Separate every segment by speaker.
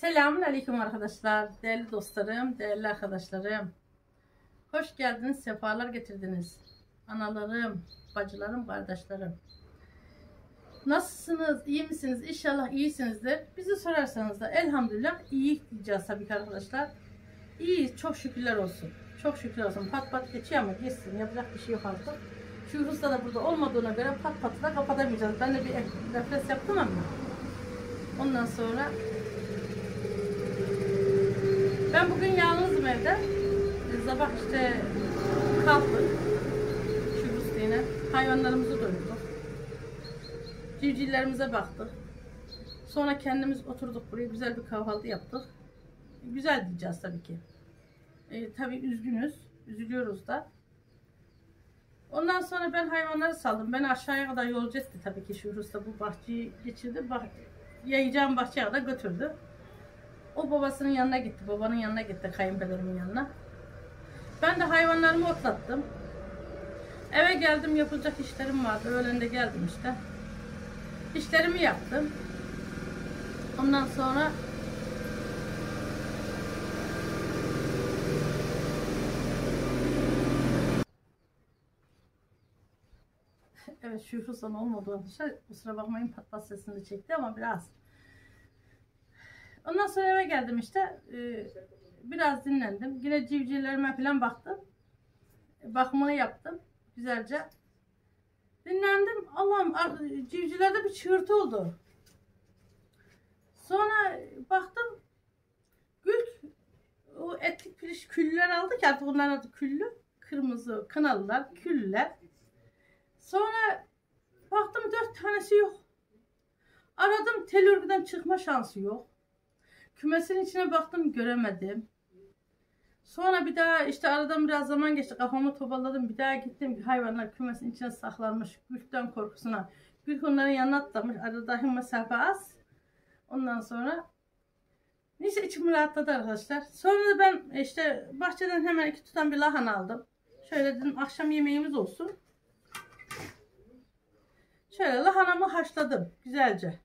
Speaker 1: Selamun Aleyküm arkadaşlar, değerli dostlarım, değerli arkadaşlarım. Hoş geldiniz, sefalar getirdiniz. Analarım, bacılarım, kardeşlerim. Nasılsınız, iyi misiniz? İnşallah iyisinizdir. Bizi sorarsanız da elhamdülillah iyi diyeceğiz tabii ki arkadaşlar. İyi, çok şükürler olsun. Çok şükürler olsun. Pat pat geçiyor ama geçsin. Yapacak bir şey yok artık. Şu Rus'ta da burada olmadığına göre pat patı da kapatamayacağız. Ben de bir nefes yaptım ama. Ondan sonra ben bugün yalnızım evde. Sabah işte kalktık. Şu yine. Hayvanlarımızı doyurduk. Civcivlerimize baktık. Sonra kendimiz oturduk buraya güzel bir kahvaltı yaptık. Güzel diyeceğiz tabii ki. E, tabii üzgünüz. Üzülüyoruz da. Ondan sonra ben hayvanları saldım. Beni aşağıya kadar yolcu etti tabii ki şu Rus'ta bu bahçeyi geçirdi. Bah yayacağım bahçeye kadar götürdü. O babasının yanına gitti. Babanın yanına gitti. Kayınpederimin yanına. Ben de hayvanlarımı otlattım. Eve geldim yapılacak işlerim vardı. Öğlende geldim işte. İşlerimi yaptım. Ondan sonra Evet şu son olmadı arkadaşlar. Kusura bakmayın patlat sesini çekti ama biraz. Ondan sonra eve geldim işte. Ee, biraz dinlendim. Yine civcivlerime falan baktım. Bakımını yaptım. Güzelce. Dinlendim. Allah'ım civcivlerde bir çığırtı oldu. Sonra baktım gül o etlik piliş küller aldık artık onların adı küllü. Kırmızı kınalılar, küller. Sonra baktım dört tanesi yok. Aradım tel örgüden çıkma şansı yok. Kümesin içine baktım göremedim. Sonra bir daha işte aradan biraz zaman geçti kafamı toparladım. Bir daha gittim hayvanlar kümesin içine saklanmış gülden korkusuna. Gül onların yanına atlamış. Aradaki mesafe az. Ondan sonra neyse içim rahatladı arkadaşlar. Sonra da ben işte bahçeden hemen iki tutan bir lahana aldım. Şöyle dedim akşam yemeğimiz olsun. Şöyle lahanamı haşladım güzelce.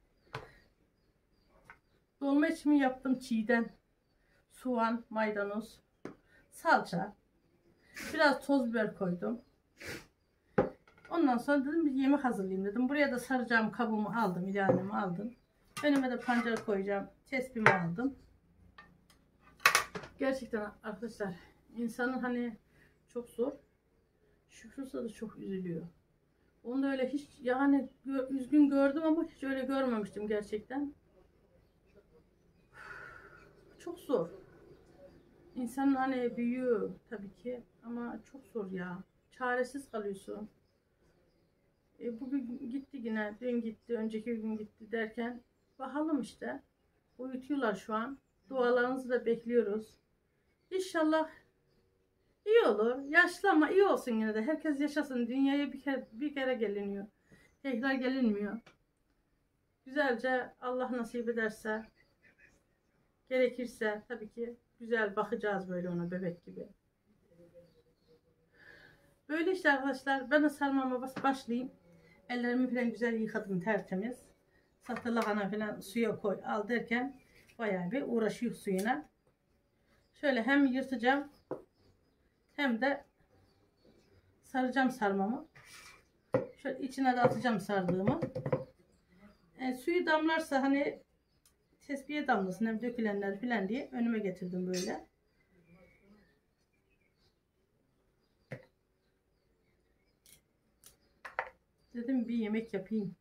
Speaker 1: Dolma içimi yaptım çiğden. Soğan, maydanoz, salça. Biraz toz biber koydum. Ondan sonra dedim bir yemek hazırlayayım dedim. Buraya da saracağım kabımı aldım, idealimi aldım. Önüme de pancar koyacağım. Tespimi aldım. Gerçekten arkadaşlar insanın hani çok zor. Şükrüsa da çok üzülüyor. Onu da öyle hiç yani üzgün gördüm ama hiç öyle görmemiştim gerçekten. Çok zor. İnsanın hani büyüyor tabii ki ama çok zor ya. Çaresiz kalıyorsun. E, bugün gitti yine, dün gitti, önceki gün gitti derken bakalım işte. Uyutuyorlar şu an. Dualarınızı da bekliyoruz. İnşallah iyi olur. Yaşlı ama iyi olsun yine de. Herkes yaşasın. Dünyaya bir kere, bir kere geliniyor. Tekrar gelinmiyor. Güzelce Allah nasip ederse gerekirse tabii ki güzel bakacağız böyle ona bebek gibi. Böyle işte arkadaşlar ben de sarmama bas başlayayım. Ellerimi falan güzel yıkadım tertemiz. Sahte lahana falan suya koy al derken bayağı bir uğraşıyor suyuna. Şöyle hem yırtacağım hem de saracağım sarmamı. Şöyle içine de atacağım sardığımı. E, suyu damlarsa hani tespihe damlasın hem dökülenler filan diye önüme getirdim böyle. Dedim bir yemek yapayım.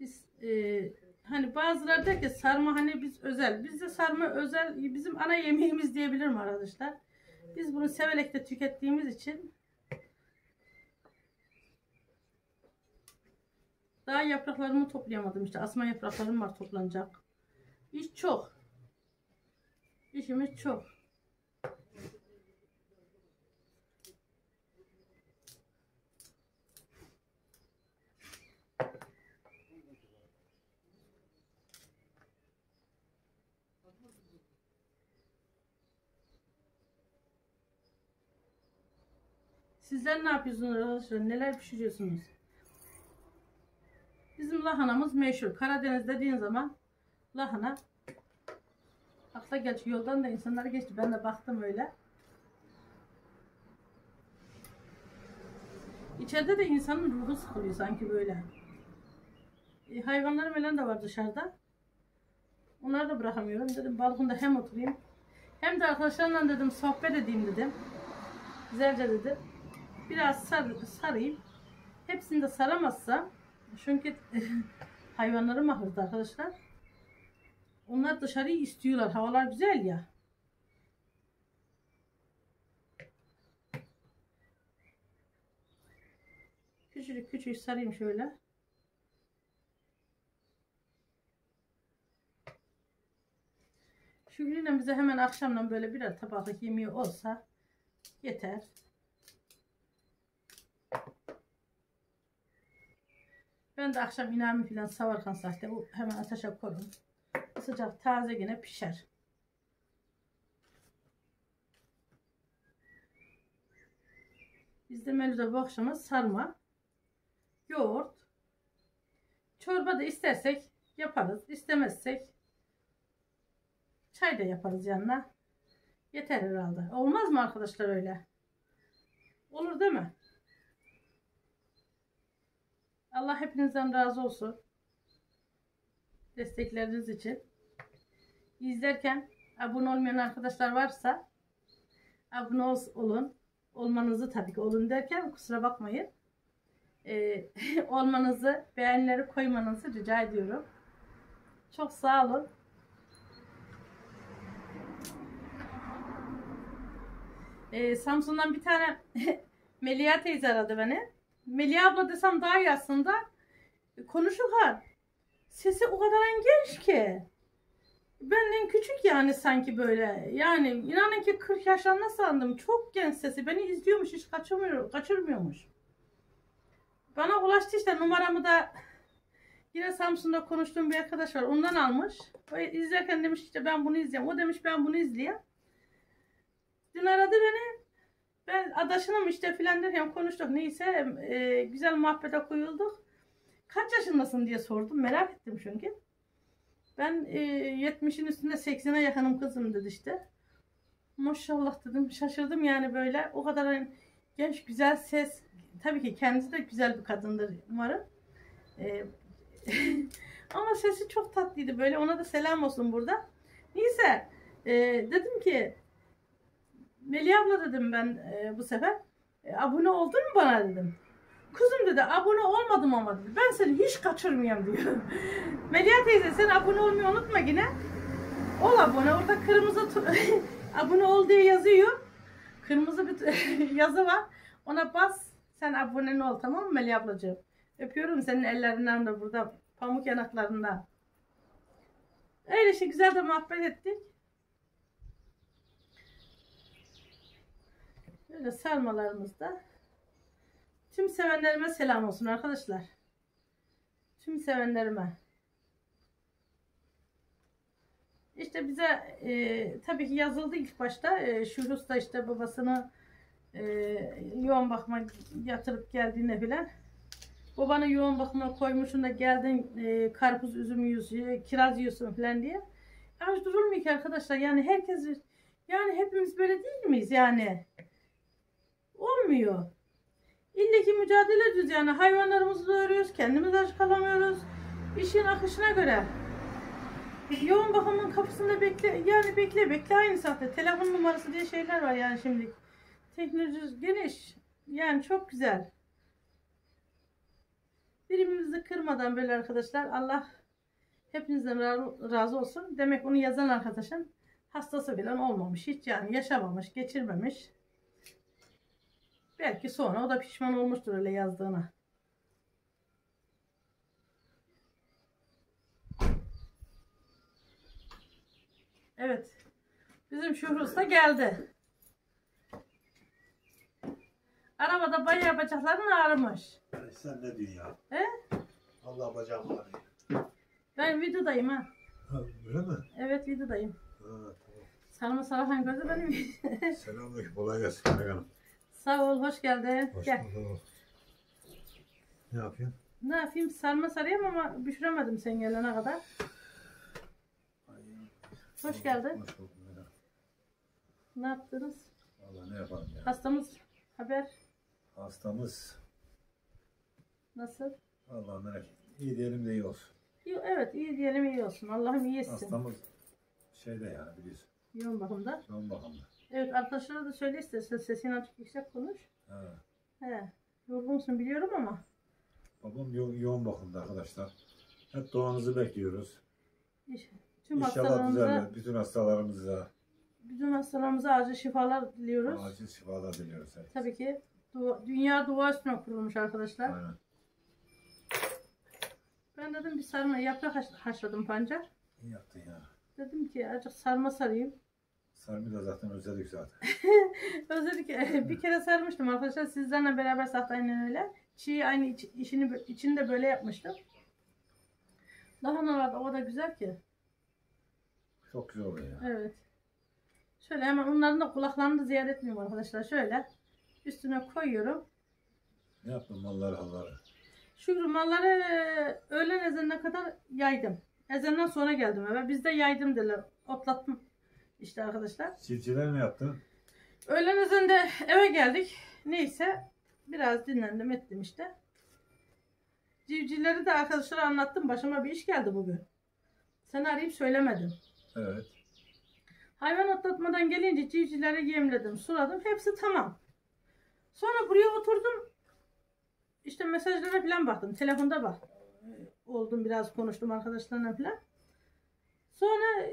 Speaker 1: Biz e, hani bazıları der ki sarma hani biz özel. Bizde sarma özel bizim ana yemeğimiz diyebilirim arkadaşlar. Biz bunu severek de tükettiğimiz için daha yapraklarımı toplayamadım işte. Asma yapraklarım var toplanacak. İş çok. İşimiz çok. Sizler ne yapıyorsunuz arkadaşlar? Neler pişiriyorsunuz? Bizim lahanamız meşhur. Karadeniz dediğin zaman lahana Akla geç yoldan da insanlar geçti. Ben de baktım öyle. İçeride de insanın ruhu sıkılıyor sanki böyle. E, hayvanlarım falan da var dışarıda. Onları da bırakamıyorum. Dedim balkonda hem oturayım hem de arkadaşlarla dedim sohbet edeyim dedim. Güzelce dedim. Biraz sar, sarayım. Hepsini de saramazsam çünkü hayvanları mahvoldu arkadaşlar. Onlar dışarıyı istiyorlar. Havalar güzel ya. Küçücük küçücük sarayım şöyle. Şükrü'yle bize hemen akşamdan böyle birer tabaklık yemeği olsa yeter. Ben de akşam inami falan savarken sahte hemen ateşe koydum. Sıcak taze yine pişer. Bizde menüde bu akşama sarma, yoğurt, çorba da istersek yaparız. istemezsek çay da yaparız yanına. Yeter herhalde. Olmaz mı arkadaşlar öyle? Olur değil mi? Allah hepinizden razı olsun. Destekleriniz için. İzlerken abone olmayan arkadaşlar varsa abone ol, olun. Olmanızı tabii ki olun derken kusura bakmayın. Ee, olmanızı, beğenileri koymanızı rica ediyorum. Çok sağ olun. Ee, Samsun'dan bir tane Melia teyze aradı beni. Melia abla desem daha iyi aslında. Konuşurlar. Sesi o kadar genç ki. Benden küçük yani sanki böyle. Yani inanın ki 40 yaşlarında sandım. Çok genç sesi. Beni izliyormuş hiç kaçırmıyor, kaçırmıyormuş. Bana ulaştı işte numaramı da yine Samsun'da konuştuğum bir arkadaş var. Ondan almış. O izlerken demiş işte ben bunu izleyeyim. O demiş ben bunu izleyeyim. Dün aradı beni. Ben adaşınım işte filan derken konuştuk. Neyse e, güzel muhabbete koyulduk. Kaç yaşındasın diye sordum. Merak ettim çünkü. Ben e, 70'in üstünde 80'e yakınım kızım dedi işte. Maşallah dedim. Şaşırdım yani böyle. O kadar hani genç güzel ses. Tabii ki kendisi de güzel bir kadındır umarım. E, ama sesi çok tatlıydı böyle. Ona da selam olsun burada. Neyse e, dedim ki Melih abla dedim ben e, bu sefer. E, abone oldun mu bana dedim. Kızım dedi abone olmadım ama dedi. Ben seni hiç kaçırmıyorum diyor. Melia teyze sen abone olmayı unutma yine. Ol abone. Orada kırmızı abone ol diye yazıyor. Kırmızı bir yazı var. Ona bas. Sen abonen ol tamam mı Melia ablacığım? Öpüyorum senin ellerinden de burada. Pamuk yanaklarından. Öyle şey güzel de muhabbet ettik. Böyle sarmalarımızda tüm sevenlerime selam olsun arkadaşlar. Tüm sevenlerime. İşte bize e, tabii ki yazıldı ilk başta. E, Şurus da işte babasını e, yoğun bakıma yatırıp geldiğinde filan. Babanı yoğun bakıma koymuşsun da geldin e, karpuz üzüm yiyorsun, kiraz yiyorsun falan diye. Yani durulmuyor ki arkadaşlar. Yani herkes yani hepimiz böyle değil miyiz yani? Olmuyor. İlle ki mücadele ediyoruz yani. Hayvanlarımızı doyuruyoruz. Kendimiz aç kalamıyoruz. İşin akışına göre. Yoğun bakımın kapısında bekle. Yani bekle bekle aynı saatte. Telefon numarası diye şeyler var yani şimdi. Teknoloji geniş. Yani çok güzel. Birbirimizi kırmadan böyle arkadaşlar. Allah hepinizden razı olsun. Demek onu yazan arkadaşın hastası falan olmamış. Hiç yani yaşamamış, geçirmemiş. Belki sonra o da pişman olmuştur öyle yazdığına. Evet. Bizim Şuhrus da geldi. Arabada bayağı bacakların ağrımış.
Speaker 2: Yani sen ne diyorsun ya?
Speaker 1: He?
Speaker 2: Allah bacağım ağrıyor.
Speaker 1: Ben videodayım ha.
Speaker 2: Ha, öyle mi?
Speaker 1: Evet videodayım.
Speaker 2: Ha, tamam.
Speaker 1: Sarma sarıhan gözü benim.
Speaker 2: Selamünaleyküm. Kolay gelsin. Hanım.
Speaker 1: Sağ ol, hoş geldin.
Speaker 2: Hoş
Speaker 1: Gel.
Speaker 2: bulduk. Ne yapıyorsun?
Speaker 1: Ne yapayım? Sarma sarayım ama pişiremedim sen gelene kadar. Hoş geldin.
Speaker 2: Hoş bulduk. Merhaba.
Speaker 1: Ne yaptınız?
Speaker 2: Vallahi ne yapalım ya.
Speaker 1: Hastamız haber
Speaker 2: Hastamız.
Speaker 1: nasıl?
Speaker 2: Vallahi merak etme. İyi diyelim de iyi olsun.
Speaker 1: İyi, evet iyi diyelim iyi olsun. Allah'ım iyi etsin.
Speaker 2: Hastamız şeyde yani biliyorsun.
Speaker 1: Yoğun bakımda.
Speaker 2: Yoğun bakımda.
Speaker 1: Evet arkadaşlara da söyle istersen sesini açık yüksek konuş.
Speaker 2: Ha.
Speaker 1: He. Yorgunsun biliyorum ama.
Speaker 2: Babam yo- yoğun bakımda arkadaşlar. Hep duanızı bekliyoruz.
Speaker 1: iş- Tüm
Speaker 2: İnşallah
Speaker 1: hastalarımıza,
Speaker 2: düzelir. Bütün hastalarımıza
Speaker 1: bütün hastalarımıza acil şifalar diliyoruz.
Speaker 2: acil şifalar diliyoruz. Evet.
Speaker 1: Tabii ki dua- dünya dua üstüne kurulmuş arkadaşlar.
Speaker 2: Aynen.
Speaker 1: Ben dedim bir sarma yaprak haş- haşladım pancar.
Speaker 2: İyi yaptın ya.
Speaker 1: Dedim ki azıcık sarma sarayım.
Speaker 2: Sarmı da zaten özledik zaten.
Speaker 1: Özledik bir kere sarmıştım arkadaşlar sizlerle beraber sahte aynen öyle. Çiğ aynı iç, işini içini de böyle yapmıştım. Lahanalar da o kadar güzel ki.
Speaker 2: Çok güzel oluyor ya.
Speaker 1: Evet. Şöyle hemen onların da kulaklarını da ziyaret etmiyorum arkadaşlar. Şöyle üstüne koyuyorum.
Speaker 2: Ne yaptın malları halları?
Speaker 1: Şükrü malları e, öğlen ezanına kadar yaydım. Ezandan sonra geldim eve. Biz de yaydım dediler. Otlattım işte arkadaşlar.
Speaker 2: Çiftçiler ne yaptı?
Speaker 1: Öğlen ezanında eve geldik. Neyse biraz dinlendim ettim işte. Civcivleri de arkadaşlara anlattım. Başıma bir iş geldi bugün. Sen arayıp söylemedim.
Speaker 2: Evet.
Speaker 1: Hayvan otlatmadan gelince civcivleri yemledim, suladım. Hepsi tamam. Sonra buraya oturdum. İşte mesajlara falan baktım. Telefonda bak. Oldum biraz konuştum arkadaşlarla falan. Sonra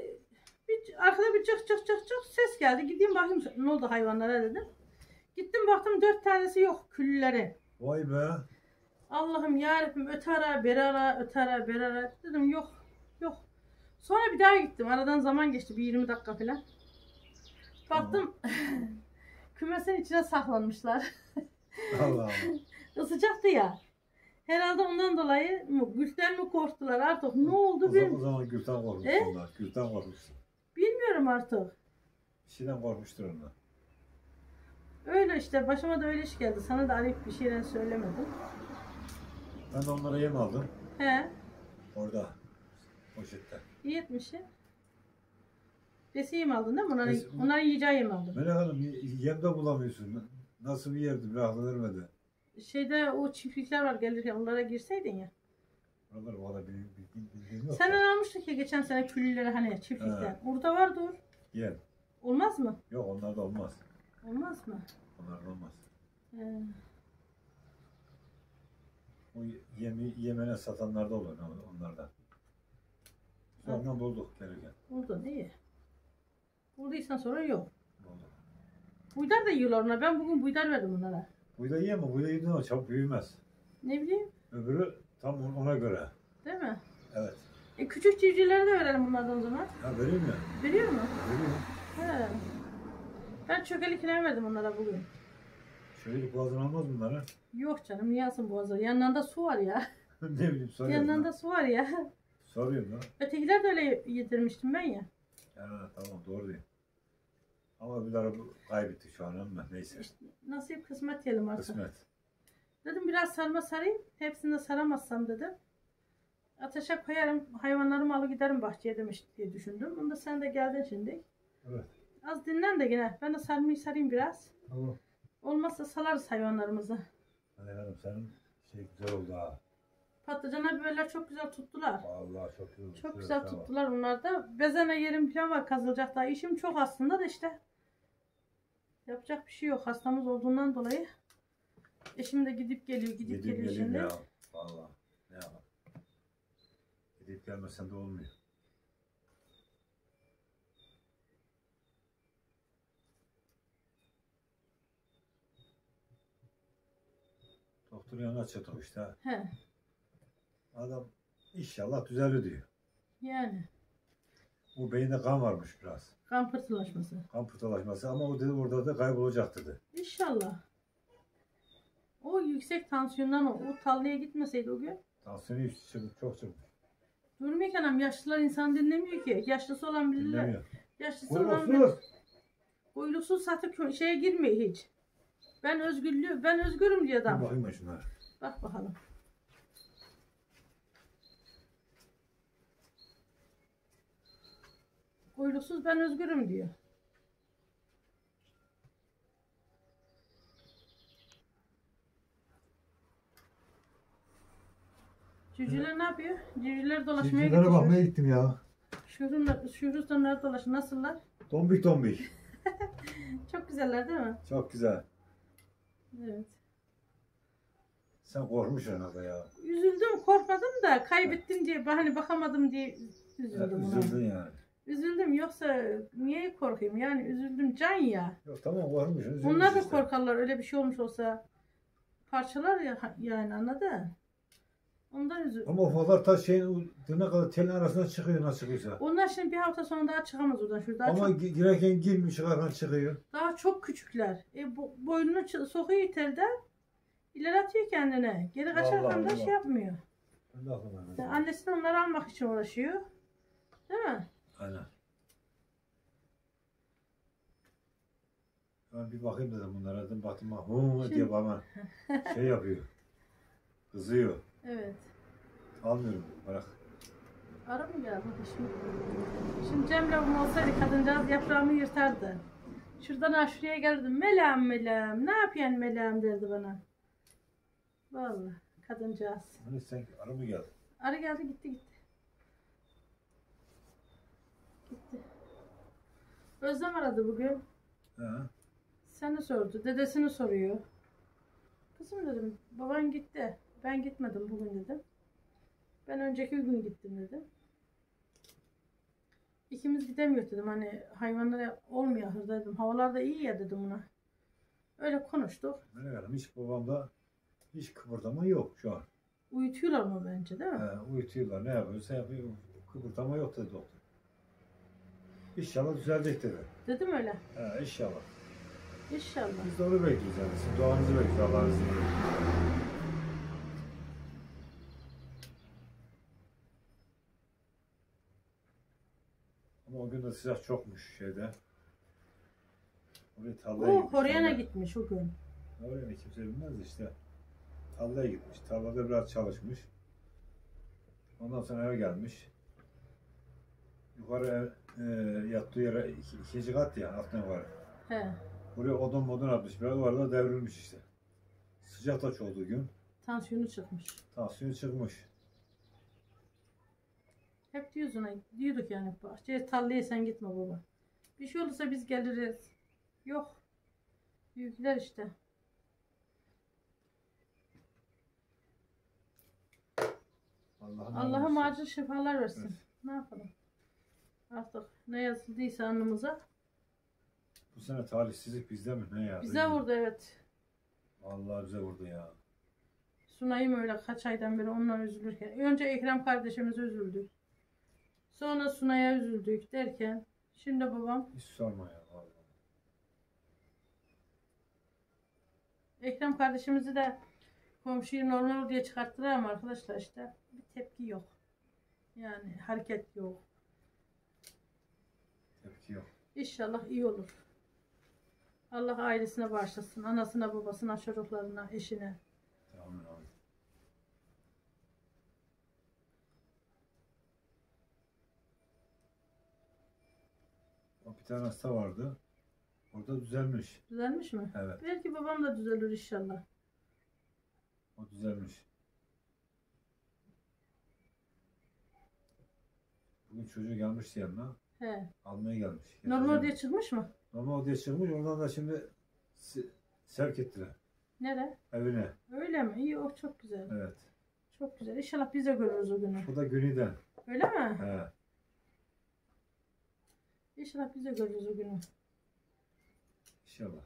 Speaker 1: bir, arkada bir cık cık cık cık ses geldi. Gideyim bakayım ne oldu hayvanlara dedim. Gittim baktım dört tanesi yok külleri.
Speaker 2: Vay be.
Speaker 1: Allah'ım yarabbim öte ara beri ara öte ara beri ara dedim yok yok. Sonra bir daha gittim aradan zaman geçti bir 20 dakika falan. Baktım kümesin içine saklanmışlar.
Speaker 2: Allah Allah.
Speaker 1: Isıcaktı ya. Herhalde ondan dolayı mı güçten mi korktular artık ne oldu
Speaker 2: O zaman, o zaman Gülten korkmuş
Speaker 1: E?
Speaker 2: onlar. Gülten korkmuştur.
Speaker 1: Bilmiyorum artık.
Speaker 2: Bir şeyden korkmuştur onlar.
Speaker 1: Öyle işte başıma da öyle iş geldi. Sana da arayıp bir şeyler söylemedim.
Speaker 2: Ben de onlara yem aldım.
Speaker 1: He
Speaker 2: Orada. Poşette.
Speaker 1: iyi etmişsin. Besi yem aldın değil mi? Onların,
Speaker 2: Besi-
Speaker 1: onların yiyeceği yem aldın.
Speaker 2: Melek Hanım yem de bulamıyorsun. Nasıl bir yerdi? Bir aklı vermedi.
Speaker 1: Şeyde o çiftlikler var gelirken onlara girseydin ya.
Speaker 2: Oralar valla bildiğim, bildiğim, yok.
Speaker 1: Senden almıştık ya geçen sene küllüleri hani çiftlikten.
Speaker 2: He.
Speaker 1: Orada var dur.
Speaker 2: Yem.
Speaker 1: Olmaz mı?
Speaker 2: Yok onlar da olmaz.
Speaker 1: Olmaz mı?
Speaker 2: Onlar da olmaz.
Speaker 1: He.
Speaker 2: O yemi yemene satanlar da olur on- onlardan. Sonra bulduk gelirken.
Speaker 1: Burada değil. Bulduysan sonra yok.
Speaker 2: Bulduk.
Speaker 1: Buydar da yiyorlar ona. Ben bugün buydar verdim onlara.
Speaker 2: Buyda yiyemem. Buyda yediğin ama çabuk büyümez.
Speaker 1: Ne bileyim.
Speaker 2: Öbürü tam ona göre.
Speaker 1: Değil mi?
Speaker 2: Evet.
Speaker 1: E, küçük civcivlere de verelim bunlardan o zaman.
Speaker 2: Ha vereyim mi?
Speaker 1: Veriyor mu?
Speaker 2: Vereyim.
Speaker 1: He. Ben çökelikine verdim onlara bugün.
Speaker 2: Şöyle bir boğazını almaz bunları.
Speaker 1: Yok canım niye alsın boğazı? Yanlarında su var ya.
Speaker 2: ne bileyim soruyorum.
Speaker 1: Yanlarında su var ya.
Speaker 2: Soruyorum lan.
Speaker 1: Ötekiler de öyle yedirmiştim ben ya.
Speaker 2: Ha, tamam doğru değil. Ama bir ara bu kaybetti şu an ama neyse.
Speaker 1: İşte nasip kısmet diyelim artık.
Speaker 2: Kısmet.
Speaker 1: Dedim biraz sarma sarayım. Hepsini de saramazsam dedim. Ateşe koyarım. Hayvanlarımı alıp giderim bahçeye demiş diye düşündüm. Onu da sen de geldin şimdi.
Speaker 2: Evet.
Speaker 1: Az dinlen de yine. Ben de sarmayı sarayım biraz.
Speaker 2: Tamam.
Speaker 1: Olmazsa salarız hayvanlarımızı.
Speaker 2: Hadi hanım senin şey güzel oldu ha.
Speaker 1: Patlıcana biberler çok güzel tuttular.
Speaker 2: Vallahi çok güzel.
Speaker 1: Çok
Speaker 2: Evet,
Speaker 1: güzel
Speaker 2: tamam.
Speaker 1: tuttular onlar da. Bezene yerim falan var kazılacak daha. İşim çok aslında da işte. Yapacak bir şey yok. Hastamız olduğundan dolayı. Eşim de gidip geliyor, gidip
Speaker 2: Gidip
Speaker 1: geliyor şimdi.
Speaker 2: ya. Vallahi. Ne yapalım. Gidip gelmesen de olmuyor. Doktor yanına çıktım işte.
Speaker 1: He,
Speaker 2: Adam inşallah düzelir diyor.
Speaker 1: yani.
Speaker 2: Bu beyinde kan varmış biraz.
Speaker 1: Kan pıhtılaşması.
Speaker 2: Kan pıhtılaşması ama o dedi orada da kaybolacak dedi.
Speaker 1: İnşallah. O yüksek tansiyondan o, o talliye gitmeseydi o gün.
Speaker 2: Tansiyonu çıkmış, çok çıkmış.
Speaker 1: Durmuyor ki anam yaşlılar insan dinlemiyor ki. Yaşlısı olan bilirler.
Speaker 2: Dinlemiyor.
Speaker 1: Yaşlısı olan
Speaker 2: Kuyruksuz.
Speaker 1: Kuyruksuz satıp kö- şeye girmiyor hiç. Ben özgürlüğü, ben özgürüm
Speaker 2: Bir
Speaker 1: adam.
Speaker 2: bakayım ben şunlara.
Speaker 1: Bak bakalım. Uylusuz ben özgürüm diyor. Cücüler ne yapıyor? Cücüler dolaşmaya
Speaker 2: Civcivlere
Speaker 1: gidiyor.
Speaker 2: bakmaya gittim ya.
Speaker 1: Şuurun, şuuruzdan dolaşıyor. Nasıllar?
Speaker 2: Tombik tombik.
Speaker 1: Çok güzeller değil mi?
Speaker 2: Çok güzel.
Speaker 1: Evet.
Speaker 2: Sen korkmuşsun herhalde ya.
Speaker 1: Üzüldüm, korkmadım da kaybettim diye, hani bakamadım diye
Speaker 2: ya
Speaker 1: üzüldüm. ona.
Speaker 2: üzüldün yani.
Speaker 1: Üzüldüm yoksa niye korkayım? Yani üzüldüm can ya.
Speaker 2: Yok tamam üzülmüş
Speaker 1: Onlar da
Speaker 2: işte.
Speaker 1: korkarlar öyle bir şey olmuş olsa parçalar ya yani anladın? Ondan üzüldüm.
Speaker 2: Ama fotoğraf ta şeyin tırnak kadar telin arasından çıkıyor nasıl çıkıyorsa.
Speaker 1: Onlar şimdi bir hafta sonra daha çıkamaz oradan. Şurada daha,
Speaker 2: Ama
Speaker 1: çok,
Speaker 2: gi- girerken girmiş çıkarken çıkıyor.
Speaker 1: daha çok küçükler. E, bu, boynunu sokuyor telden. İleri atıyor kendine. Geri kaçarken
Speaker 2: Allah
Speaker 1: de
Speaker 2: Allah.
Speaker 1: şey yapmıyor.
Speaker 2: Aklıma gelmedi.
Speaker 1: Yani annesi de onları almak için uğraşıyor. Değil mi?
Speaker 2: Aynen. Ben bir bakayım dedim bunlara dedim baktım
Speaker 1: Şimdi-
Speaker 2: diye bana şey yapıyor. Kızıyor.
Speaker 1: Evet.
Speaker 2: Almıyorum bırak.
Speaker 1: Ara mı geldi şimdi? Şimdi Cemre bu olsaydı kadıncağız yaprağımı yırtardı. Şuradan ha şuraya gelirdim. Melem melem. Ne yapıyorsun melem derdi bana. Vallahi kadıncağız.
Speaker 2: Hani sen ara mı geldi?
Speaker 1: Ara geldi gitti gitti. Gitti. Özlem aradı bugün.
Speaker 2: He.
Speaker 1: Seni sordu. Dedesini soruyor. Kızım dedim baban gitti. Ben gitmedim bugün dedim. Ben önceki gün gittim dedim. İkimiz gidemiyoruz dedim. Hani hayvanlara olmuyor dedim. Havalar da iyi ya dedim ona. Öyle konuştuk.
Speaker 2: Ben efendim hiç babamda hiç kıpırdama yok şu an.
Speaker 1: Uyutuyorlar mı bence değil mi?
Speaker 2: He, uyutuyorlar ne yapıyorsa yapıyor. Kıpırdama yok dedi doktor. İnşallah düzelecek dedi.
Speaker 1: Dedim öyle.
Speaker 2: He, inşallah.
Speaker 1: İnşallah.
Speaker 2: Biz de onu bekliyoruz yani. Sizin duanızı bekliyoruz Allah'ın izniyle. O gün de sıcak çokmuş şeyde. Oraya tarlaya
Speaker 1: O
Speaker 2: gitmiş.
Speaker 1: Koreyan'a
Speaker 2: tarlaya.
Speaker 1: gitmiş o gün.
Speaker 2: Oraya kimse bilmez işte. Tarlaya gitmiş. Tarlada biraz çalışmış. Ondan sonra eve gelmiş. Yukarı e, yattığı yere iki, ikinci kat ya altına yukarı.
Speaker 1: He.
Speaker 2: Buraya odun modun atmış. Biraz var da devrilmiş işte. Sıcak da çoğu gün.
Speaker 1: Tansiyonu çıkmış.
Speaker 2: Tansiyon çıkmış.
Speaker 1: Hep diyoruz ona, diyorduk yani bahçeye tarlaya sen gitme baba. Bir şey olursa biz geliriz. Yok. Büyükler işte.
Speaker 2: Allah'ım
Speaker 1: Allah'ım acil şifalar versin.
Speaker 2: Evet.
Speaker 1: Ne yapalım? Artık ne yazıldıysa alnımıza.
Speaker 2: Bu sene talihsizlik bizde mi? Ne ya?
Speaker 1: Bize vurdu evet.
Speaker 2: Vallahi bize vurdu ya.
Speaker 1: Sunay'ım öyle kaç aydan beri onunla üzülürken. Önce Ekrem kardeşimize üzüldük. Sonra Sunay'a üzüldük derken. Şimdi babam
Speaker 2: Hiç sorma ya. Vallahi.
Speaker 1: Ekrem kardeşimizi de komşuyu normal diye çıkarttılar ama arkadaşlar işte bir tepki yok. Yani hareket yok.
Speaker 2: Tepki yok.
Speaker 1: İnşallah iyi olur. Allah ailesine bağışlasın. Anasına, babasına, çocuklarına, eşine.
Speaker 2: Amin amin. O bir tane hasta vardı. Orada düzelmiş.
Speaker 1: Düzelmiş mi?
Speaker 2: Evet.
Speaker 1: Belki babam da düzelir inşallah.
Speaker 2: O düzelmiş. Bugün çocuğu gelmişti yanına.
Speaker 1: He.
Speaker 2: Almaya gelmiş.
Speaker 1: Normal diye çıkmış mı?
Speaker 2: Normal diye çıkmış. Oradan da şimdi se- sevk ettiler.
Speaker 1: Nere?
Speaker 2: Evine.
Speaker 1: Öyle mi? İyi o çok güzel.
Speaker 2: Evet.
Speaker 1: Çok güzel. İnşallah biz de görürüz o günü.
Speaker 2: Bu da Güney'den.
Speaker 1: Öyle mi?
Speaker 2: He.
Speaker 1: İnşallah biz de görürüz o günü.
Speaker 2: İnşallah.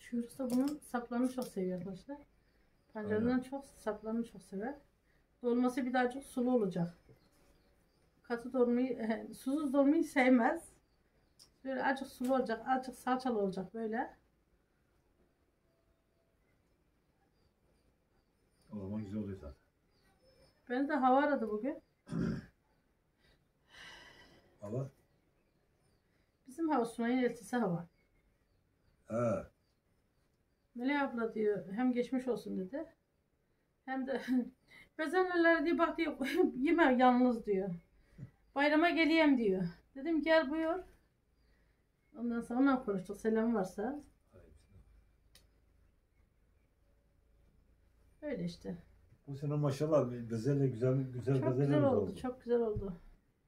Speaker 1: Şurası da bunun saplarını çok seviyor arkadaşlar. Pancarından çok saplarını çok sever. Dolması bir daha çok sulu olacak. Katı dolmayı, susuz dolmayı sevmez. Böyle azıcık sulu olacak, azıcık salçalı olacak böyle.
Speaker 2: O zaman güzel oluyor zaten.
Speaker 1: Beni de hava aradı bugün.
Speaker 2: Allah.
Speaker 1: Bizim hava Sunay'ın eltisi hava.
Speaker 2: He.
Speaker 1: Melih abla diyor hem geçmiş olsun dedi. Hem de bezenlerler diye bak diyor yeme yalnız diyor. Bayrama geleyim diyor. Dedim gel buyur. Ondan sonra onunla konuştuk. Selam varsa. Öyle işte.
Speaker 2: Bu sene maşallah bezelle güzel güzel
Speaker 1: Çok güzel oldu.
Speaker 2: oldu.
Speaker 1: Çok güzel oldu.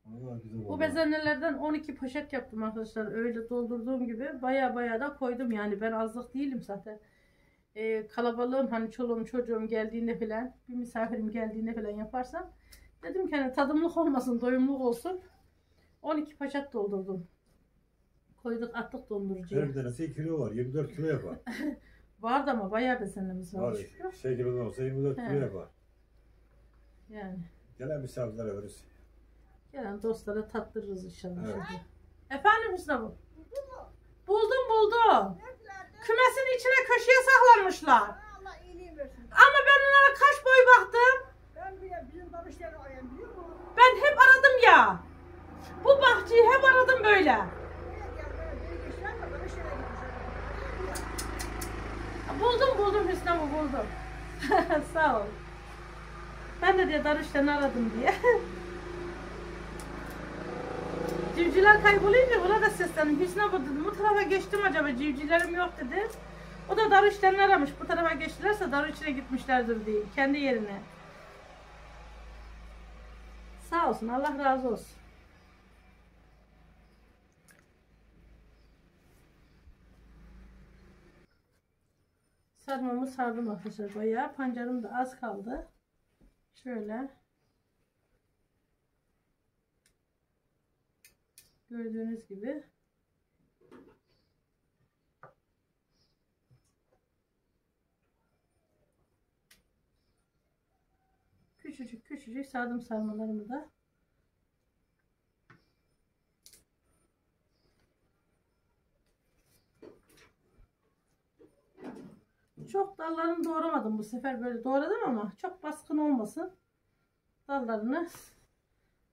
Speaker 2: Vallahi güzel oldu.
Speaker 1: Bu bezenlerden 12 poşet yaptım arkadaşlar. Öyle doldurduğum gibi baya baya da koydum yani. Ben azlık değilim zaten. Ee, kalabalığım hani çoluğum çocuğum geldiğinde falan bir misafirim geldiğinde falan yaparsam dedim ki hani tadımlık olmasın doyumluk olsun 12 poşet doldurdum koyduk attık dondurucuya
Speaker 2: Her bir tanesi 2 kilo var. 24 kilo yapar.
Speaker 1: vardı ama bayağı bezenlerimiz
Speaker 2: Var.
Speaker 1: var şükür.
Speaker 2: Şey kilodan olsa 24
Speaker 1: He.
Speaker 2: kilo yapar.
Speaker 1: yani
Speaker 2: Gelen misafirlere veririz.
Speaker 1: gelen dostlara tattırırız inşallah
Speaker 2: Evet.
Speaker 1: şimdi. efendim Hüsnü bu buldum buldum kümesin içine köşeye saklanmışlar
Speaker 3: Allah iyiliğini versin.
Speaker 1: Ama ben onlara kaç boy baktım.
Speaker 3: Ben bile bizim danışları arayan biliyor musun?
Speaker 1: Ben hep aradım ya. Bu bahçeyi hep aradım böyle.
Speaker 3: Buraya gel böyle büyük işler var danışlara gitmişler.
Speaker 1: Buldum buldum Hüsnü'mü buldum. Sağ ol. Ben de diye Darüş'ten aradım diye. Civcivler kaybolunca buna da seslendim. Hüsnü bu dedim. Bu tarafa geçtim acaba civcivlerim yok dedi. O da Darüş'ten aramış. Bu tarafa geçtilerse Darüş'e gitmişlerdir diye. Kendi yerine. Sağ olsun. Allah razı olsun. Sarmamı sardım arkadaşlar bayağı. Pancarım da az kaldı. Şöyle. Gördüğünüz gibi. Küçücük küçücük sardım sarmalarımı da. Çok dallarını doğramadım bu sefer böyle doğradım ama çok baskın olmasın. Dallarını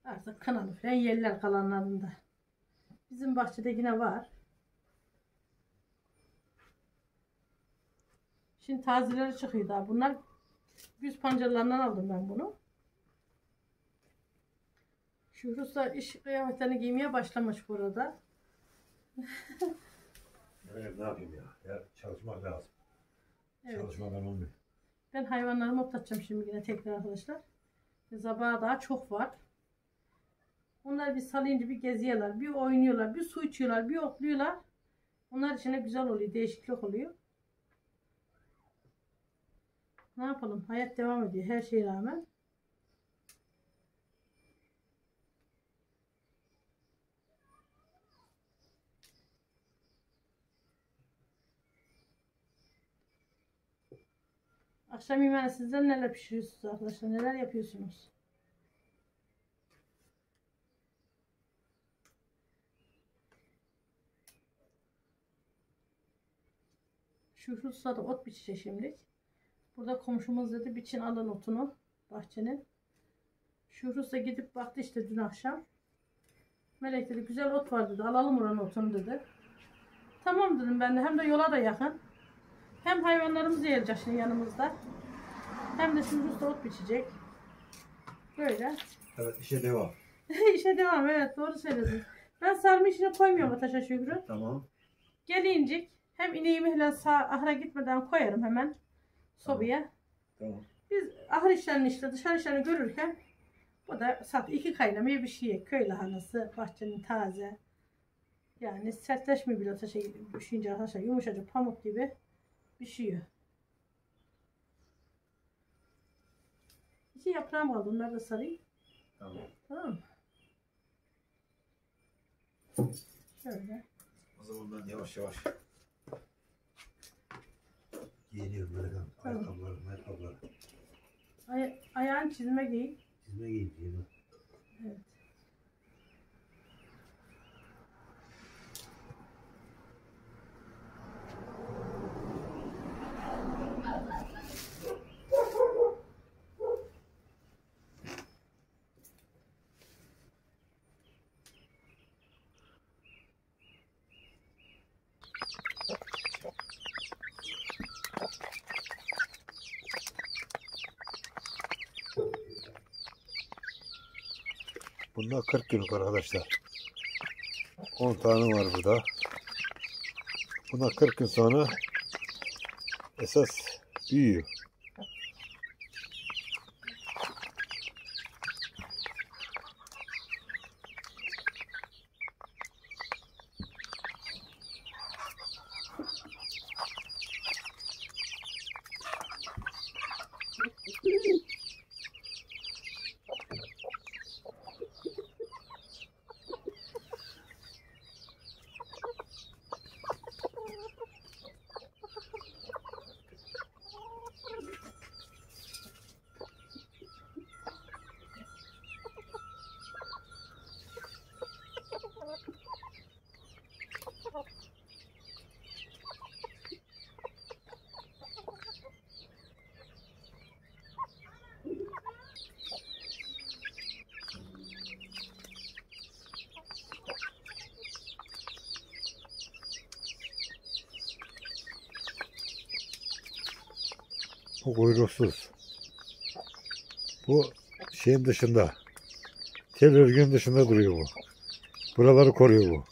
Speaker 1: artık kınalı falan yerler kalanlarında. Bizim bahçede yine var. Şimdi tazeleri çıkıyor daha. Bunlar yüz pancarlarından aldım ben bunu. Şu Ruslar iş kıyafetlerini giymeye başlamış burada.
Speaker 2: Evet, ne yapayım ya? ya çalışmak lazım.
Speaker 1: Evet.
Speaker 2: Çalışmadan olmuyor.
Speaker 1: Ben hayvanlarımı otlatacağım şimdi yine tekrar arkadaşlar. Zabağı daha çok var. Onlar bir salayınca bir geziyorlar, bir oynuyorlar, bir su içiyorlar, bir otluyorlar. Onlar için de güzel oluyor, değişiklik oluyor. Ne yapalım? Hayat devam ediyor her şeye rağmen. Akşam yemeğine sizler neler pişiriyorsunuz arkadaşlar? Neler yapıyorsunuz? Şu Rus'ta da ot biçecek şimdilik. Burada komşumuz dedi biçin alın otunu bahçenin. Şu Rus'ta gidip baktı işte dün akşam. Melek dedi güzel ot var dedi alalım oranın otunu dedi. Tamam dedim ben de hem de yola da yakın. Hem hayvanlarımız yiyecek şimdi yanımızda. Hem de şimdi usta ot biçecek. Böyle.
Speaker 2: Evet, işe devam.
Speaker 1: İşe devam evet doğru söyledin. Ben sarma içine koymuyorum Ataşa Şükrü.
Speaker 2: Tamam.
Speaker 1: Gelincik hem ineğimi hele sağ ahıra gitmeden koyarım hemen sobaya.
Speaker 2: Tamam.
Speaker 1: Biz ahır işlerini işte dışarı işlerini görürken bu da sat iki kaynamaya bir şey. Köy lahanası, bahçenin taze. Yani sertleşmiyor bile Ataşa düşünce arkadaşlar yumuşacık pamuk gibi pişiyor. İki yaprağım kaldı onları da sarayım.
Speaker 2: Tamam.
Speaker 1: Tamam mı? Şöyle.
Speaker 2: O zaman ben yavaş yavaş giyiniyorum böyle kan.
Speaker 1: Tamam.
Speaker 2: Ayakkabıları, ayakkabıları.
Speaker 1: Ay ayağın çizme giy.
Speaker 2: Çizme giyineceğim.
Speaker 1: Evet.
Speaker 2: Bunlar 40 günlük arkadaşlar. 10 tane var burada. Bunlar 40 gün sonra esas büyüyor. Bu kuyruksuz. Bu şeyin dışında. Tel örgünün dışında duruyor bu. Buraları koruyor bu.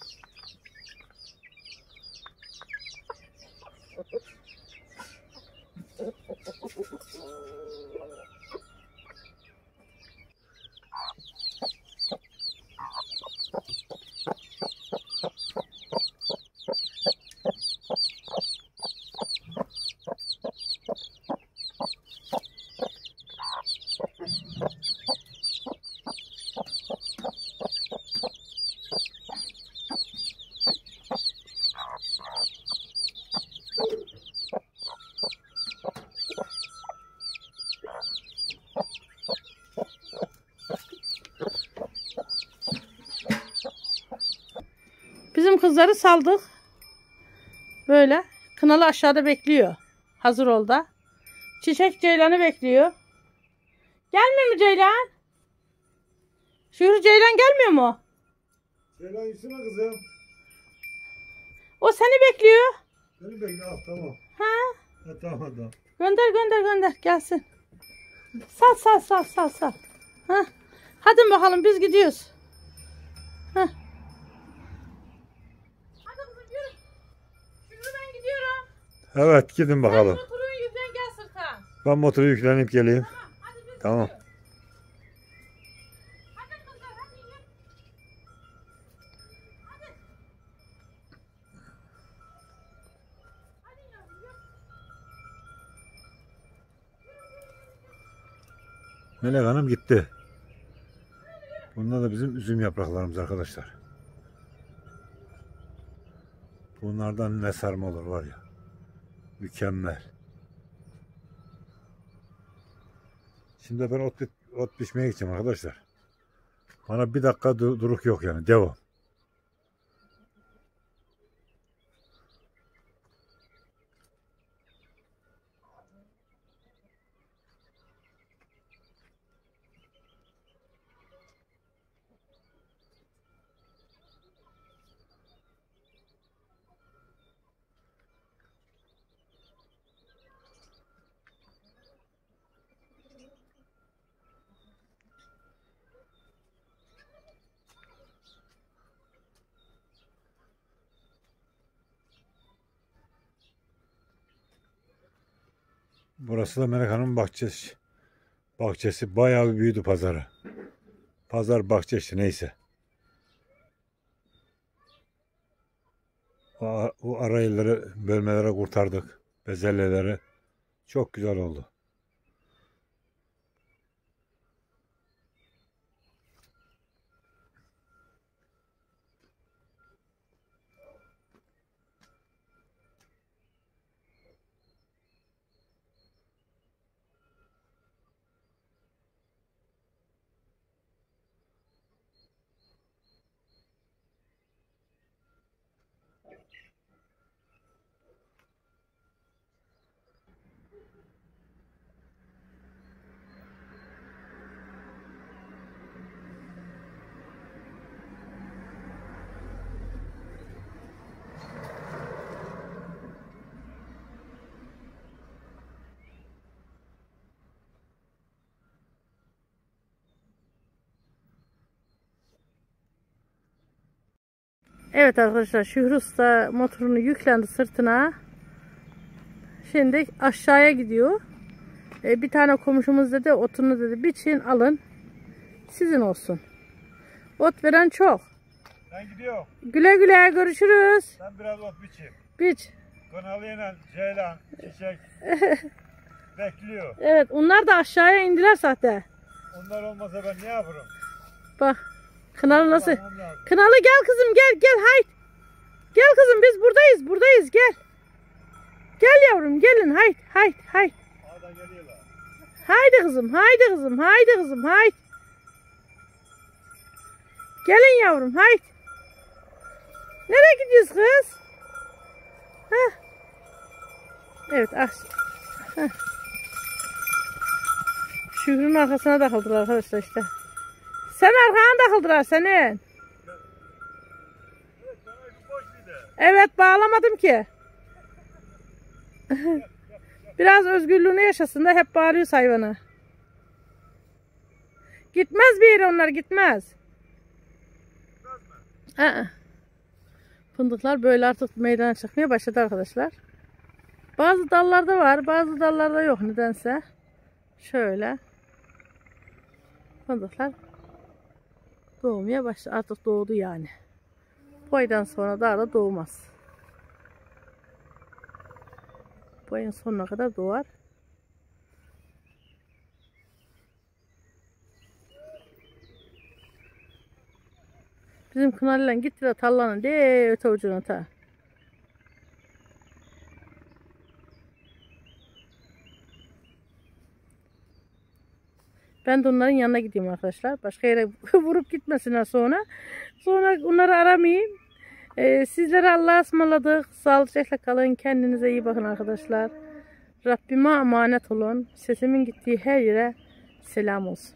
Speaker 1: Bizim kızları saldık. Böyle. Kınalı aşağıda bekliyor. Hazır ol da. Çiçek Ceylan'ı bekliyor. Gelmiyor mu Ceylan? Şükrü Ceylan gelmiyor mu?
Speaker 2: Ceylan yüzüne kızım.
Speaker 1: O seni bekliyor.
Speaker 2: Beni bekle al tamam.
Speaker 1: Ha?
Speaker 2: Ha, tamam tamam.
Speaker 1: Gönder gönder gönder gelsin. Sal sal sal sal sal. Ha. Hadi bakalım biz gidiyoruz. Ha. Hadi kızım yürü. Şükrü ben gidiyorum.
Speaker 2: Evet gidin
Speaker 1: Sen
Speaker 2: bakalım.
Speaker 1: motorun yüzden gel sırta.
Speaker 2: Ben motoru yüklenip geleyim.
Speaker 1: Tamam hadi biz
Speaker 2: Tamam.
Speaker 1: gidiyoruz. Hadi kızlar hadi yürü. Hadi. Hadi yavrum yürü.
Speaker 2: Melek Hanım gitti. Bunlar da bizim üzüm yapraklarımız arkadaşlar. Bunlardan ne sarma olur var ya. Mükemmel. Şimdi ben ot, ot biçmeye gideceğim arkadaşlar. Bana bir dakika du- duruk yok yani. Devam. Burası da Melek bahçesi. Bahçesi bayağı büyüdü pazarı. Pazar bahçe işte neyse. O, o bölmelere kurtardık. Bezelyeleri. Çok güzel oldu.
Speaker 1: Evet arkadaşlar Şükrü Usta motorunu yüklendi sırtına. Şimdi aşağıya gidiyor. E, bir tane komşumuz dedi otunu dedi biçin alın. Sizin olsun. Ot veren çok.
Speaker 2: Ben gidiyorum.
Speaker 1: Güle güle görüşürüz.
Speaker 2: Ben biraz ot biçeyim.
Speaker 1: Biç.
Speaker 2: Kanalıyla ceylan, çiçek bekliyor.
Speaker 1: Evet onlar da aşağıya indiler zaten.
Speaker 2: Onlar olmasa ben ne yaparım?
Speaker 1: Bak kınalı nasıl? Kınalı gel kızım gel gel hayt. Gel kızım biz buradayız buradayız gel. Gel yavrum gelin.
Speaker 2: Aa da geliyorlar.
Speaker 1: Haydi kızım haydi kızım haydi kızım haydi. Gelin yavrum haydi. Nereye gidiyoruz kız? Heh. Evet ah. Heh. Şükrü'nün arkasına takıldılar arkadaşlar işte. Sen arkana takıldılar senin. Evet, bağlamadım ki. Biraz özgürlüğünü yaşasın da hep bağırıyor hayvanı. Gitmez bir yere onlar gitmez. Aa. Fındıklar böyle artık meydana çıkmaya başladı arkadaşlar. Bazı dallarda var bazı dallarda yok nedense. Şöyle. Fındıklar doğmaya başladı. Artık doğdu yani. Bu aydan sonra daha da doğmaz. Bu ayın sonuna kadar doğar. Bizim Kınalı'yla gitti de tallanın de öte ucuna ta. Ben de onların yanına gideyim arkadaşlar. Başka yere vurup gitmesinler sonra. Sonra onları aramayayım. Ee, sizlere Allah'a ısmarladık. Sağlıcakla kalın. Kendinize iyi bakın arkadaşlar. Rabbime emanet olun. Sesimin gittiği her yere selam olsun.